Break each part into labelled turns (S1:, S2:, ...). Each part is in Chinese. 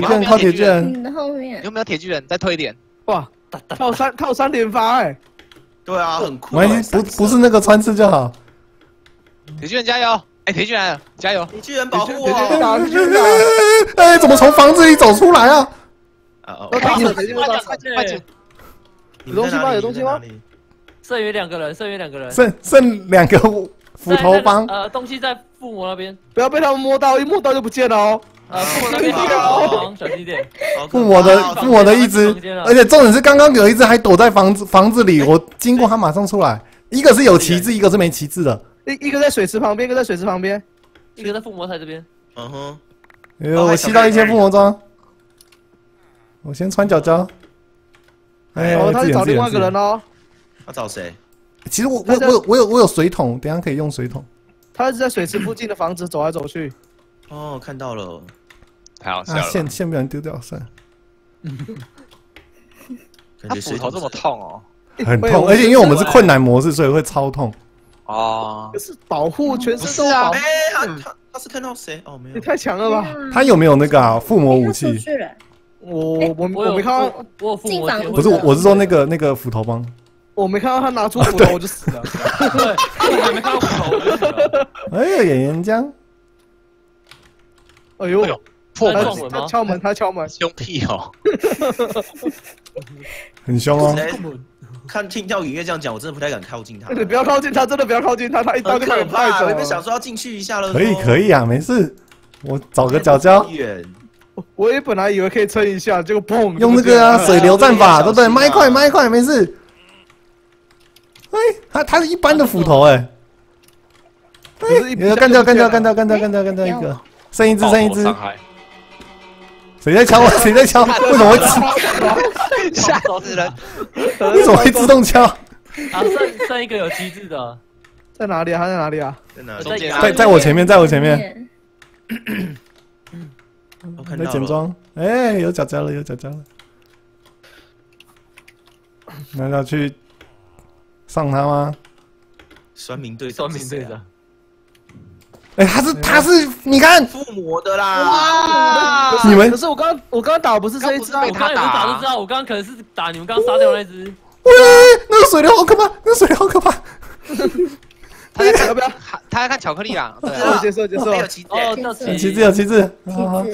S1: 铁巨人，靠铁巨人，
S2: 你的后面
S3: 有没有铁巨人？再推一点。
S4: 哇，靠三靠山连发哎，
S5: 对啊，很酷
S1: 没
S5: 欸。
S1: 不不是那个穿刺就好。
S3: 铁巨人加油！哎，铁巨人加油！
S5: 你巨人保护
S4: 铁巨人
S5: 我！
S4: 打铁巨人打，
S1: 哎，怎么从房子里走出来啊？
S5: 啊哦
S3: 快点，快点，快点！
S5: 你们在哪里
S4: 有东西吗？
S5: 你们在哪里
S6: 剩余两个人，剩余两个人。
S1: 剩剩两个斧头帮
S6: 呃，东西在附魔那边，
S4: 不要被他们摸到，一摸到就不见了哦。
S6: 小心点。
S1: 附魔的附魔的一只而且重点是刚刚有一只还躲在房子房子里，我经过它马上出来，一个是有旗帜，一个是没旗帜的。
S4: 一一个在水池旁边，一个在水池旁边。
S6: 一个在附魔台这边，
S5: 嗯哼，
S1: 哎呦，我吸到一些附魔装，我先穿脚胶。哎，
S4: 呦，他
S1: 自
S4: 去找另外一个人哦，
S5: 他找谁？
S1: 其实我我我有我有我有水桶，等下可以用水桶。
S4: 他是在水池附近的房子走来走去。
S5: 哦，看到了。
S1: 啊，
S3: 太好笑了。
S1: 线线不然丢掉算了，
S3: 他斧头这么痛哦。
S1: 很痛，而且因为我们是困难模式，所以会超痛。
S3: 哦
S4: 可，是保护全身都保
S5: 哎，他他他是看到谁？哦，没有。
S4: 你太强了吧！
S1: 他有没有那个啊附魔武器？
S4: 我我
S6: 我
S4: 没看到，
S6: 我附魔贴
S2: 进房
S1: 不是，我是说那个那个斧头帮。
S4: 我没看到他拿出 斧头我就死了。
S6: 对，我还没看到斧头我就死了。
S1: 哎呦，演员浆，
S4: 哎呦他
S6: 撞门吗
S4: 他敲门，他敲门。
S3: 凶屁哦！
S1: 很凶哦。
S5: 哎看听到雨月这样讲，我真的不太敢靠近他。
S4: 你不要靠近他，真的不要靠近他，他一刀就把你带
S5: 怕，
S4: 走
S5: 我原本想
S4: 了。
S5: 说要进去一下了。
S1: 可以可以啊，没事。我找个角角，
S5: 远。
S4: 我也本来以为可以撑一下，结果砰，
S1: 用那个啊水流战法，对不对？麦快麦快，没事。哎，他他是一般的斧头哎，
S4: 可是一
S1: 有个干掉干掉干掉干掉干掉干掉一个，剩一只剩一只
S3: 伤，害，
S1: 谁在敲我？谁在敲？为什么会自
S3: 吓死人！
S1: 为什么会自动敲？
S6: 啊，剩剩一个有机制的，
S4: 在哪里啊？他在哪里啊？
S5: 在
S1: 在在我前面，在我前面，在
S5: 我看到了。
S1: 简装。哎，有脚胶了，有脚胶了。那要去上他吗？
S5: 酸民队
S6: 酸民队
S5: 长
S6: 长。
S1: 哎，他是他是，你看
S5: 附魔的啦。
S4: 哇
S1: 你们
S4: 可是我刚我刚刚打的不是这一只
S6: 我刚刚有打就知道，我刚刚可能是打你们刚刚杀掉那只。
S1: 喂，那个水流好可怕，那个水流好可怕。
S3: 他在看
S4: 要不要？
S3: 他 他在看巧克力啦。对
S4: 接受
S3: 啊，
S4: 接受接受。
S5: 有旗子欸。
S6: 哦，
S2: 旗
S1: 旗帜有旗帜，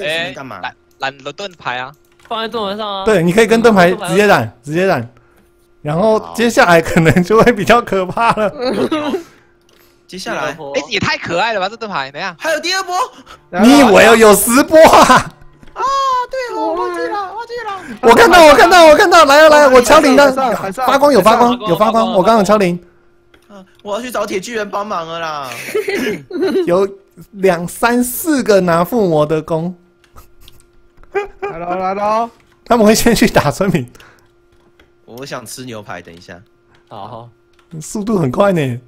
S3: 哎，
S5: 干嘛
S3: 懒懒的盾牌啊，
S6: 放在盾牌上啊。
S1: 对，你可以跟盾牌直接染，直接染，然后接下来可能就会比较可怕了。
S5: 接下来
S3: 哎，也太可爱了吧！这盾牌，等一下，
S5: 还有第二波。
S1: 你以为有有十波啊？
S5: 啊对了，我忘记了，忘记了。
S1: 我看到，我看到，我看到，来了来了，我敲铃的发光有发光有发光，我刚刚有敲铃，
S5: 啊我要去找铁巨人帮忙了啦。
S1: 有两三四个拿附魔的弓，
S4: 来了来了，
S1: 他们会先去打村民，
S5: 我想吃牛排，等一下。
S6: 好好，
S1: 速度很快呢。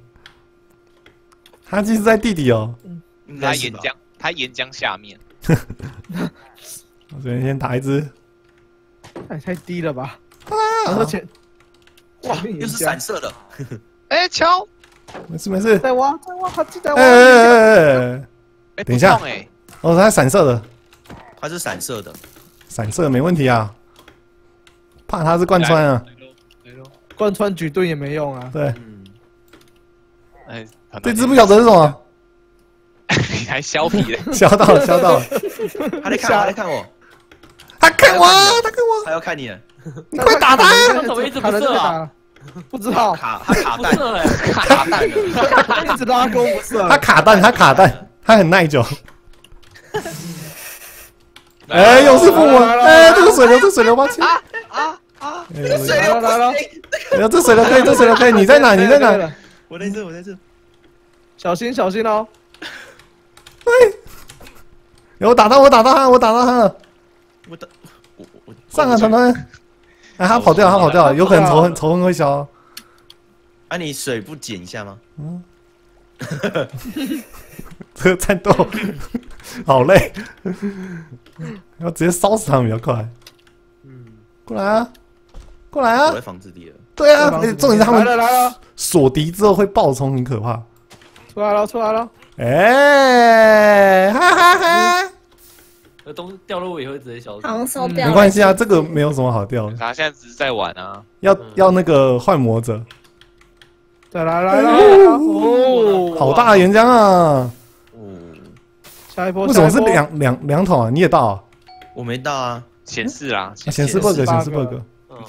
S1: 他其实在地底哦？
S3: 他岩浆，他岩浆下面，
S1: 我这边先打一只，
S4: 太太低了吧？
S1: 啊。
S4: 而且
S5: 哇，又是散射的。
S3: 哎，敲，
S1: 没事没事，
S4: 在挖在挖，他在挖。
S1: 哎哎哎哎哎，
S3: 哎，
S1: 等一下。哦，它散射的，
S5: 它是散射的。
S1: 散射没问题啊，怕他是贯穿啊，
S3: 来咯，来咯
S4: 贯穿举盾也没用啊。
S1: 对，
S5: 嗯，
S3: 哎，
S1: 这只不晓得是什么，
S3: 你 还削皮嘞？
S1: 削到了 削到了，
S5: 他在看我，他在看我，
S1: 他看我啊，他看我，
S5: 他要看你。
S1: 你快打他！
S6: 他怎么一直不射啊？
S4: 不知道，
S5: 卡，他卡弹，
S6: 不射哎，
S3: 卡蛋了，
S4: 一直拉弓不射。
S1: 他卡弹，他卡弹，他很耐久。哎，又是父母，哎，这个水流，这水流吧，
S3: 啊啊啊！
S1: 哎
S4: 来了来了，
S1: 哎呦，这水流可以，这水流可以，你在哪？你在？哪？
S5: 我在这，我在这。
S4: 小心小心哦！
S1: 有我打到，我打到他，我打到他了，
S5: 我打，我我我
S1: 上啊，团团！哎，他跑掉，他跑掉了，有可能仇恨仇恨会消。
S5: 啊，你水不捡一下吗？
S1: 嗯这个战斗好累，要直接烧死他们比较快。
S6: 嗯，
S1: 过来啊，过来啊
S5: 我了。
S1: 对啊，哎重点是他
S4: 来
S1: 们
S4: 了来了，
S1: 锁敌之后会爆冲，很可怕。
S4: 出来了出来了！
S1: 哎，哈哈哈！
S6: 那东掉落也会直接消失。
S2: 好像烧掉了。
S1: 没关系啊，这个没有什么好掉的。
S3: 他现在只是在玩啊。
S1: 要
S6: 嗯
S1: 要那个幻魔者，
S4: 再来来来，哦，
S1: 好大的岩浆啊！
S5: 哦，
S4: 下一波，
S1: 为什么是？两两两桶啊？你也到啊？
S5: 我没到啊，
S3: 显示啦，
S1: 啊显示
S5: 显
S1: bug，
S4: 示
S1: 显示
S4: bug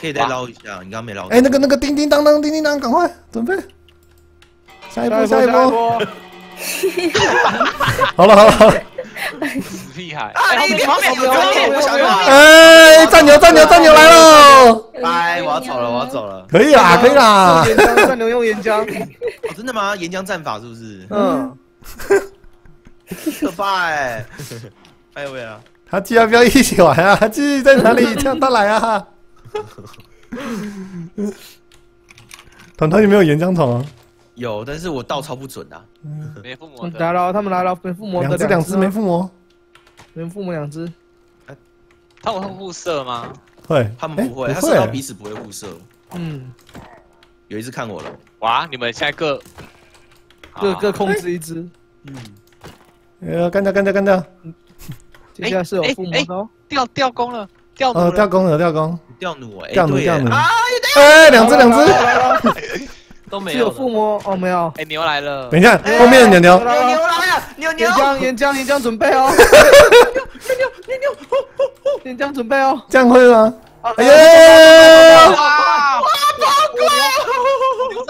S5: 可以再捞一下，你刚刚没捞。
S1: 哎，那个那个叮叮当当，叮叮当，赶快准备，下一波，下一波。好了好了好了，
S3: 死屁孩！
S5: 啊，你你旁边有我想要。
S1: 哎，战牛战牛战牛来了！
S5: 拜，我要走了，我要走了。
S1: 可以啦，可以啦。
S4: 岩浆，战牛用岩浆，
S5: 哦，真的吗？岩浆战法是不是？
S4: 嗯，
S5: 可怕哎！哎喂啊！
S1: 他既然不要一起玩啊？他继续在哪里？叫他来啊！团团有没有岩浆桶啊？
S5: 有，但是我倒超不准啊。
S3: 没附魔的，
S4: 来了，他们来了，没附魔的
S1: 两只两只。没
S4: 附，
S1: 魔，
S4: 没附魔两只，
S3: 他们会互射吗？
S1: 会。
S5: 他们不会，
S1: 哎
S5: 他射到彼此不会互射。
S4: 嗯，
S5: 有一只看我了，
S3: 哇，你们现在各
S4: 各各
S3: 啊
S4: 控制一只，
S5: 嗯，
S1: 呃，干掉干掉干掉！
S4: 接下来是有附魔的哦，
S3: 掉掉弓了，掉
S1: 呃，掉弓了掉弓，
S5: 掉弩哎，
S1: 掉弩掉弩！哎，两只两只。
S4: 来了，是有
S6: 都没有
S4: 附魔哦，没有，
S3: 哎，牛来了
S1: 等！一下，后面的牛牛，
S5: 牛牛来了，牛牛
S4: 岩！浆岩浆岩浆准备哦，岩浆准备哦，
S1: 这样会吗？
S4: 啊
S1: 哎呀！
S3: 哇！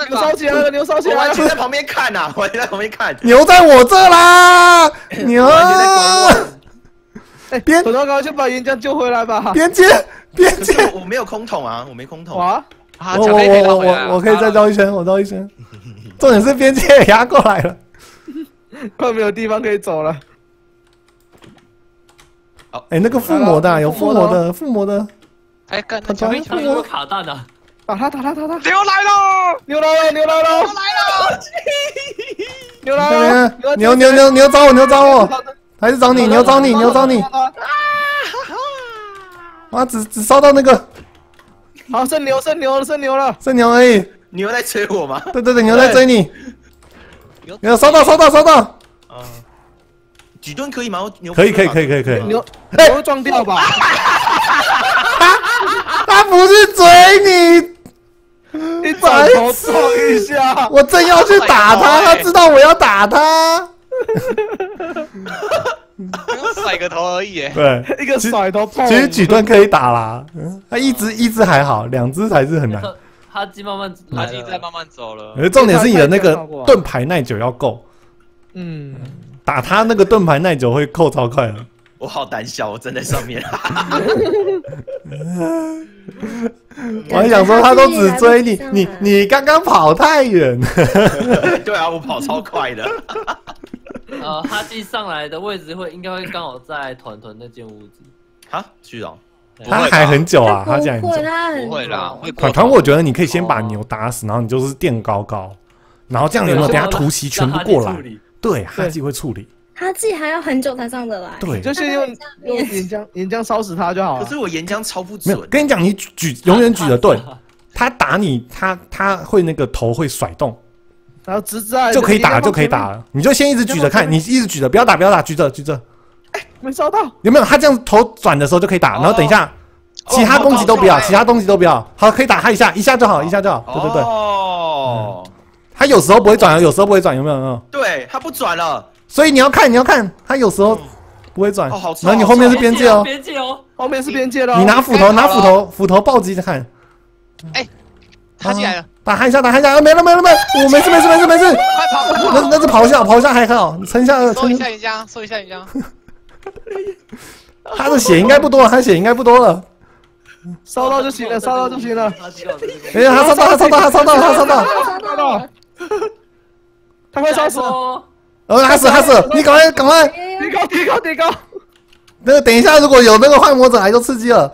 S4: 牛烧起来了，牛烧起
S5: 我
S4: 来了，
S5: 完全在旁边看呐，完全在旁边看。
S1: 牛在我这啦！牛，
S5: 完全在观望。
S4: 哎，
S1: 边
S4: 土豆糕先把岩浆救回来吧，
S1: 边接边
S5: 可是
S1: 接。
S5: 我我没有空桶啊，我没空桶。
S4: 哇，
S3: 啊，
S1: 我我我
S3: 绕回来
S1: 我我可以再绕一圈，我绕一圈。重点是边界也压过来了。
S4: 快没有地方可以走了，
S1: 哎，那个附魔的啊有附魔的，附魔的。
S3: 哎，干
S1: 他
S3: 那巧克力
S1: 他
S6: 他有卡弹啊？
S4: 打他打他打他，
S3: 牛来了！
S4: 牛来了 牛来了
S3: 来了！
S4: 牛来了，
S1: 看牛牛牛牛找我，牛找我，还是找你，牛找你，牛找你。啊，只只烧到那个
S4: 好，剩牛剩牛了剩牛了，
S1: 剩牛而已。
S5: 牛在追我吗？
S1: 对对对，牛在追你。
S3: 牛
S1: 牛烧到收到收到，
S5: 嗯，几吨可以吗？牛
S1: 可以可以可以可以可以。
S4: 牛
S1: 哎
S4: 牛会撞掉吧？
S1: 他不是追你，
S4: 你转头撞一下，
S1: 我正要去打他，他知道我要打他。
S3: 刚甩个头而已，哎，
S1: 对，
S4: 一个甩头碰。
S1: 其实举盾可以打啦，嗯他一只一只还好，两只才是很难。
S6: 哈基慢慢
S3: 他
S6: 来了，
S3: 已经在慢慢走了。
S1: 而重点是你的那个盾牌耐久要够，
S4: 嗯，
S1: 打他那个盾牌耐久会扣超快的。
S5: 我好胆小，我站在上面。
S1: 我还想说他都只追你，你你刚刚跑太远。
S5: 对啊，我跑超快的。
S6: 呃，哈基上来的位置会应该会刚好在团团那间屋子。
S5: 啊，虚荣，
S1: 他还很久啊，他
S2: 不
S1: 这样很
S2: 会，
S1: 久。
S2: 他很
S3: 不会啦，会
S1: 团团，我觉得你可以先把牛打死，然后你就是垫高高，然后这样有没有？等下突袭全部过来对，哈基会处理。
S2: 他自己还要很久才上得来。
S1: 对，
S4: 就是用用岩浆岩浆烧死他就好了。
S5: 可是我岩浆超不
S1: 没有
S5: 准。
S1: 跟你讲，你举举永远举的对，他打你，他他会那个头会甩动，
S4: 然后直在
S1: 就可以打就可以打，了。你就先一直举着看，你一直举着，不要打不要打，举着举着，哎
S4: 没烧到。
S1: 有没有？他这样头转的时候就可以打，然后等一下，其他攻击都不要，
S5: 哦
S1: 其他攻击都不要。好，可以打他一下，一下就好，一下就好。对对对，
S5: 哦，
S1: 他有时候不会转，有时候不会转，有没有？有没有？
S5: 对，他不转了。
S1: 所以你要看，你要看，他有时候不会转
S5: 哦好，
S1: 然后你后面是边界哦，
S6: 边界哦，
S4: 后面是边界了哦。
S1: 你拿斧头，拿斧头，斧头暴击着看，
S3: 他进来了，
S1: 打他一下，打他一下，啊没了没了没了，我没事没事没事没事，
S3: 快跑！
S1: 那那是咆哮，咆哮还好，撑下了，
S3: 收一
S1: 撑
S3: 下人家，收一下人家。
S1: 他的血应该不多，他血应该不多了。
S4: 烧到就行了，烧到就行了。
S1: 哎呀，他烧到，他烧到，他烧到，他烧到，
S4: 烧到了，他快烧死了。
S6: 了。
S1: 呃，他死他死，你赶快赶快，
S4: 提高提高提高！
S1: 那个等一下，如果有那个幻魔者来就刺激了，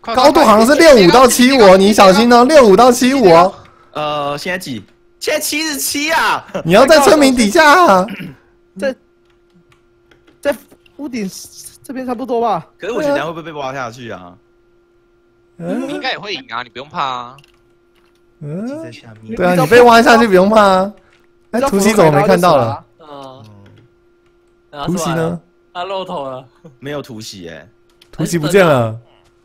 S1: 高度好像是六五到七五，你小心哦，六五到七五哦，
S5: 呃，现在几？现在七十七啊！
S1: 你要在村民底下啊，
S4: 在在屋顶这边差不多吧？
S5: 可是我觉得会不会被挖下去啊？
S3: 你
S1: 嗯
S3: 应该也会赢啊，你不用怕啊。
S1: 嗯，
S5: 在下面。
S1: 对啊，你被挖下去不用怕啊。哎，突袭怎么没看到了？
S6: 嗯，
S5: 嗯
S6: 拿
S1: 突袭呢？？
S6: 他露头了，
S5: 没有突袭哎
S1: 突袭不见了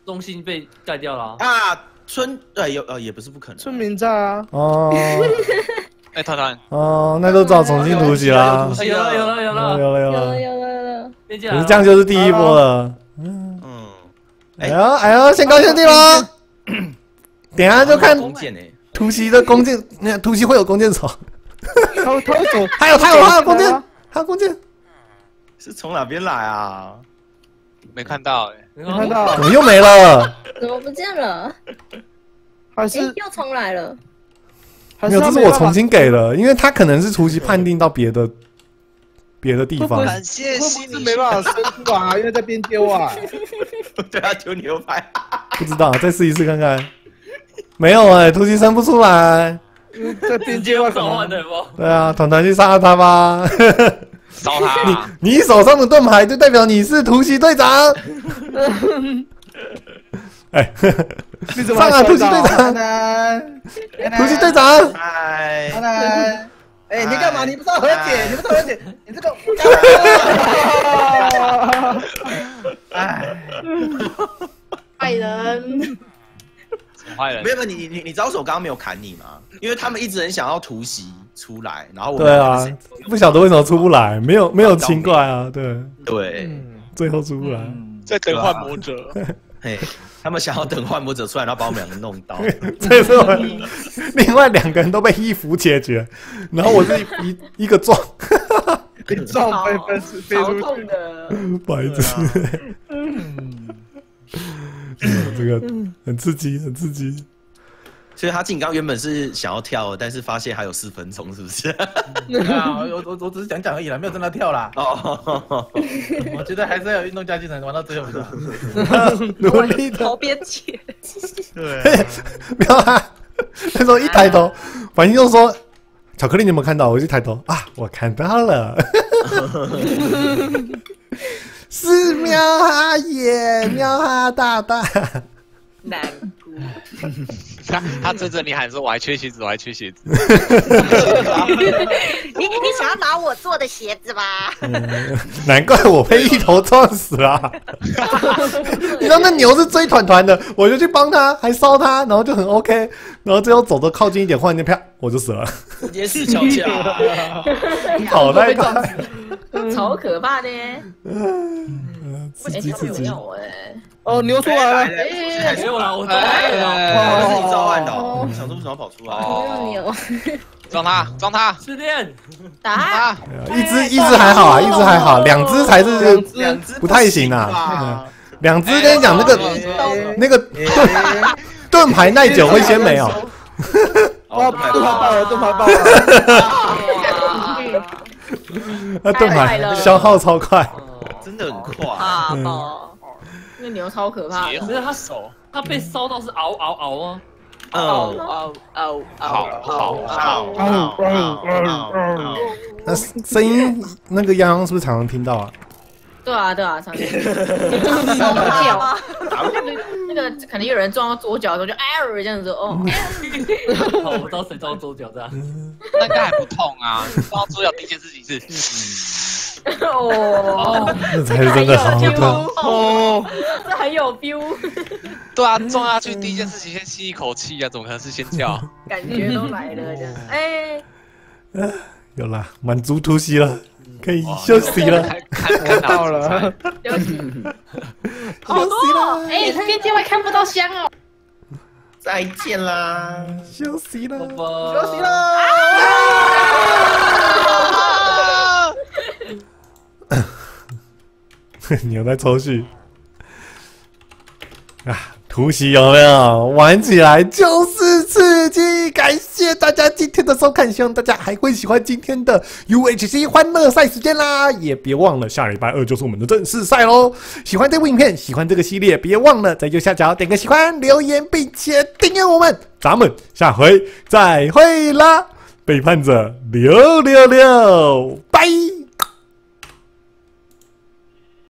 S6: 中心被盖掉了啊。
S5: 啊，村对有呃也不是不可能，
S4: 村民在啊，
S1: 哦
S3: 哎，团团，
S1: 哦，那就找重新突袭啦
S5: 有。
S6: 哎有了有了有
S1: 哦
S6: 了，
S1: 有了有
S2: 有了
S1: 了，
S2: 有了有了，
S1: 这样就是第一波了。
S5: 嗯，
S1: 哎呦哎呦，先高先低喽。等一下就看
S5: 弓箭哎，
S1: 突袭的弓箭，你看突袭会有弓箭手，
S4: 他他会走，
S1: 还有还有还有弓箭，还有弓箭，
S5: 是从哪边来啊？
S3: 没看到哎，
S6: 你
S4: 你看到
S1: 怎么又没了？
S2: 怎么不见了？哎，
S4: 还是
S2: 又重来了。
S1: 没有，
S4: 还是他
S1: 这是我重新给的，因为他可能是突袭判定到别的别的地方
S4: 不。
S3: 感谢
S4: 会
S3: 心理
S4: 不会是没办法生出来啊？因为在边丢啊。
S5: 对啊，丢牛排，
S1: 不知道，再试一次看看。没有哎、突击生不出来。
S4: 在边
S6: 直接
S4: 丢啊，可
S6: 用召唤
S4: 能
S6: 的不？
S1: 对啊，团团去杀了他吧。
S3: 烧他啊，
S1: 你手上的盾牌就代表你是突袭队长。哎，
S4: 你怎么
S1: 上啊突袭队长，突袭队长，
S5: 哎
S4: 哎，你干嘛？你不是要和解？你不是和解？你这个，
S5: 哎，
S2: 坏人，
S3: 坏人
S5: 没，有没有，你你你你知道为什么我刚刚没有砍你吗？因为他们一直很想要突袭出来，然后我们
S1: 对啊，不晓得为什么出不来，没有没有清怪啊，对，
S5: 对，
S1: 最后出不来。
S3: 在等幻魔者，
S5: 嘿，他们想要等幻魔者出来，然后把我们两个弄到。
S1: 这是我们 另外两个人都被衣服解决，然后我是一一一个撞，
S4: 你 撞飞飞飞
S2: 超
S4: 出
S2: 的。
S1: 白痴。这个很刺激，很刺激。
S5: 所以他进刚原本是想要跳，但是发现还有四分钟，是不是？
S7: 啊，我我我只是讲讲而已啦，没有真的跳啦。
S5: 哦，
S7: 我觉得还是要有运动加精神，玩到最后的。
S1: 努力的
S2: 头边切，
S5: 对，
S1: 没有啊。那时候一抬头，反正就说：“巧克力，你有没有看到？”我就抬头啊，我看到了，是喵哈耶，喵哈大大。
S2: 难过。
S3: 他他追着你喊说我还缺鞋子，我还缺鞋子，
S8: 你你想要拿我做的鞋子吧？
S1: 难怪我被一头撞死了。你知道那牛是追团团的，我就去帮他，还烧他，然后就很 OK，然后最后走的靠近一点，忽然间啪，我就死了，
S5: 直接死翘翘。
S1: 跑太快，
S2: 超可怕的耶！
S1: 刺激刺激。
S4: 哦，牛出来了，
S2: 哎，
S6: 没有了，我
S3: 哎
S5: 哦，是你召唤的哦，想说为什么要跑出来？
S2: 没有你
S3: 撞他，撞他，
S6: 吃电，
S2: 打！
S1: 一只一只还好啊，一只还好，两只才是
S5: 两只
S1: 不太行啊
S5: 吧？
S1: 两只。跟你讲那个
S5: 哎
S1: 那个盾盾牌耐久会先没有，
S4: 哇，盾牌爆了，盾牌爆了，
S1: 那盾牌消耗超快。
S5: 真的很快。
S2: 怕爆！那牛超可怕的，
S3: 结婚
S6: 没有他手，他被烧到是嗷嗷嗷啊！
S5: 嗯，
S2: 哦哦
S3: 好好好，
S1: 那声音那个泱泱是不是常常听到啊？
S2: 对啊对啊，上面烧脚，那个可能有人撞到左脚的时候就哎这样子哦，
S6: 好，我知道谁撞左脚这样。
S3: 那应该还不痛啊！撞到猪脚第一件事情是，
S2: 哦，
S1: 那才是真的好痛。
S2: 哦，这很有 feel，
S3: 对啊，撞下去第一件事情先吸一口气啊，怎么可能是先叫？
S2: 感觉都来了这样，哎，
S1: 有啦，满足突袭了，可以休息了，
S3: 看看看
S4: 到了，
S2: 休息，
S1: 好多了，
S2: 哎，边界外看不到香哦，
S5: 再见啦！
S1: 休息了。
S6: 休息
S4: 了。
S1: 你有在抽蓄啊？突袭有没有？玩起来就是刺激！感谢大家今天的收看，希望大家还会喜欢今天的 UHC 欢乐赛时间啦！也别忘了下礼拜二就是我们的正式赛喽！喜欢这部影片，喜欢这个系列，别忘了在右下角点个喜欢、留言，并且订阅我们。咱们下回再会啦！背叛者六六六，拜。